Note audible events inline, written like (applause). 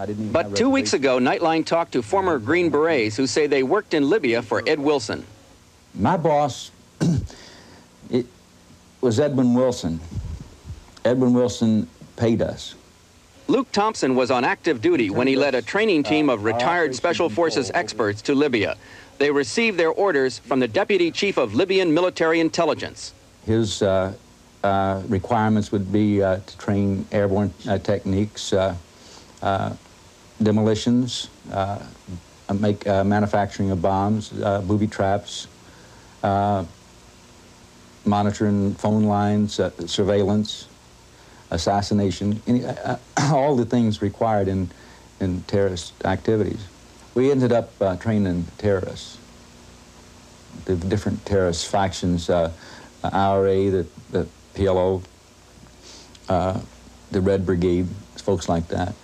I didn't even But two weeks ago, Nightline talked to former Green Berets who say they worked in Libya for Ed Wilson. My boss (clears throat) it was Edwin Wilson. Edwin Wilson paid us. Luke Thompson was on active duty when he led a training team of retired Special Forces experts to Libya. They received their orders from the Deputy Chief of Libyan Military Intelligence. His uh, uh, requirements would be uh, to train airborne uh, techniques, uh, uh, demolitions, uh, make uh, manufacturing of bombs, uh, booby traps, monitoring phone lines, surveillance, assassination, any, all the things required in, in terrorist activities. We ended up training terrorists, the different terrorist factions, uh, IRA, the, the PLO, uh, the Red Brigade, folks like that.